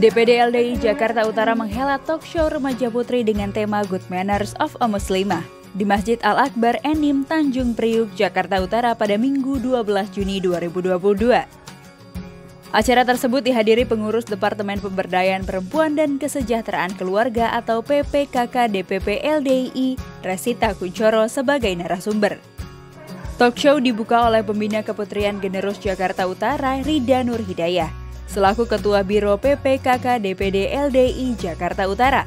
DPD LDI Jakarta Utara menghelat talk show remaja putri dengan tema Good Manners of a Muslimah di Masjid Al-Akbar Enim Tanjung Priuk, Jakarta Utara pada Minggu 12 Juni 2022. Acara tersebut dihadiri pengurus Departemen Pemberdayaan Perempuan dan Kesejahteraan Keluarga atau PPKK DPP LDI, Resita Kuncoro sebagai narasumber. Talk show dibuka oleh pembina Keputrian Generus Jakarta Utara, Rida Nur Hidayah selaku Ketua Biro PPKK DPD LDI Jakarta Utara.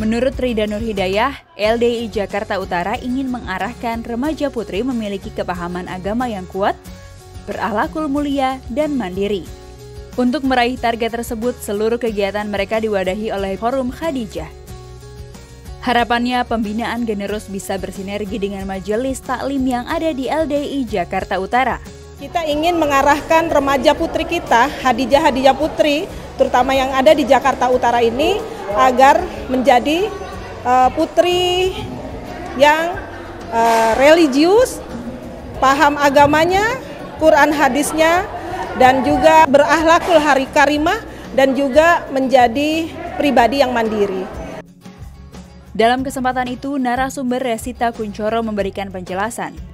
Menurut Rida Nur Hidayah, LDI Jakarta Utara ingin mengarahkan remaja putri memiliki kepahaman agama yang kuat, berakhlakul mulia, dan mandiri. Untuk meraih target tersebut, seluruh kegiatan mereka diwadahi oleh Forum Khadijah. Harapannya pembinaan generus bisa bersinergi dengan majelis taklim yang ada di LDI Jakarta Utara. Kita ingin mengarahkan remaja putri kita, Hadijah-Hadijah Putri, terutama yang ada di Jakarta Utara ini, agar menjadi uh, putri yang uh, religius, paham agamanya, Quran hadisnya, dan juga berakhlakul hari karimah, dan juga menjadi pribadi yang mandiri. Dalam kesempatan itu, narasumber Resita Kuncoro memberikan penjelasan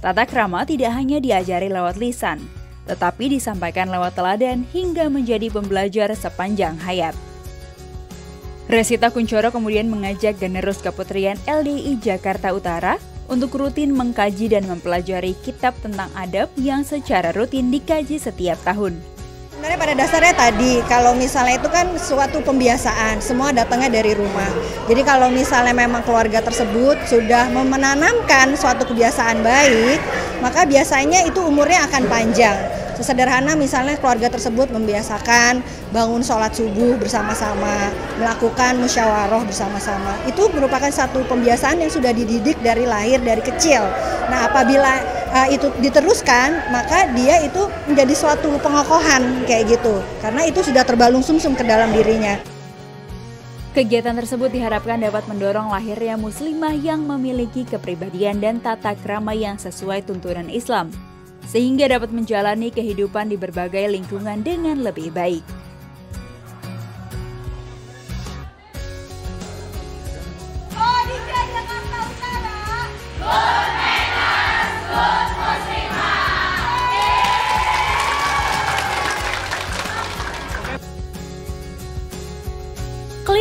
Tata krama tidak hanya diajari lewat lisan, tetapi disampaikan lewat teladan hingga menjadi pembelajar sepanjang hayat. Resita Kuncoro kemudian mengajak generus keputrian LDI Jakarta Utara untuk rutin mengkaji dan mempelajari kitab tentang adab yang secara rutin dikaji setiap tahun. Sebenarnya pada dasarnya tadi, kalau misalnya itu kan suatu pembiasaan, semua datangnya dari rumah. Jadi kalau misalnya memang keluarga tersebut sudah menanamkan suatu kebiasaan baik, maka biasanya itu umurnya akan panjang. Sesederhana misalnya keluarga tersebut membiasakan bangun sholat subuh bersama-sama, melakukan musyawarah bersama-sama. Itu merupakan satu pembiasaan yang sudah dididik dari lahir, dari kecil. Nah apabila uh, itu diteruskan, maka dia itu menjadi suatu pengokohan kayak gitu. Karena itu sudah terbalung sumsum -sum ke dalam dirinya. Kegiatan tersebut diharapkan dapat mendorong lahirnya muslimah yang memiliki kepribadian dan tata krama yang sesuai tuntunan Islam sehingga dapat menjalani kehidupan di berbagai lingkungan dengan lebih baik.